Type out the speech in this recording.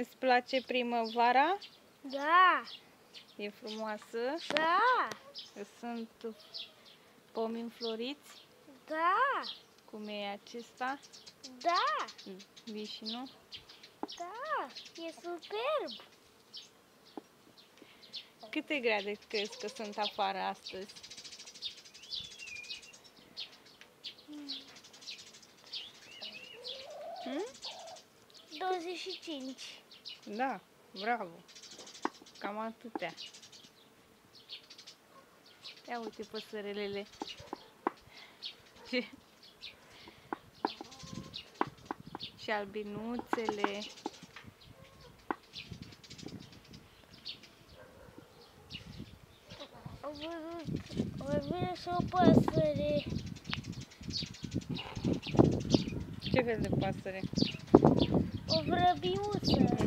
Îți place primăvara? Da, E frumoasă? da, Sunt pomi înfloriți? da, Cum e acesta? da, Vișinu? da, e superb. Câte grade crezi că sunt afară astăzi? Hmm? 25. Da, bravo. Cam atâtea. Ia uite păsărelele. Și, și albinuțele. Am văzut, mai vine și o păsăre. Ce fel de pasăre? O vrăbiuță.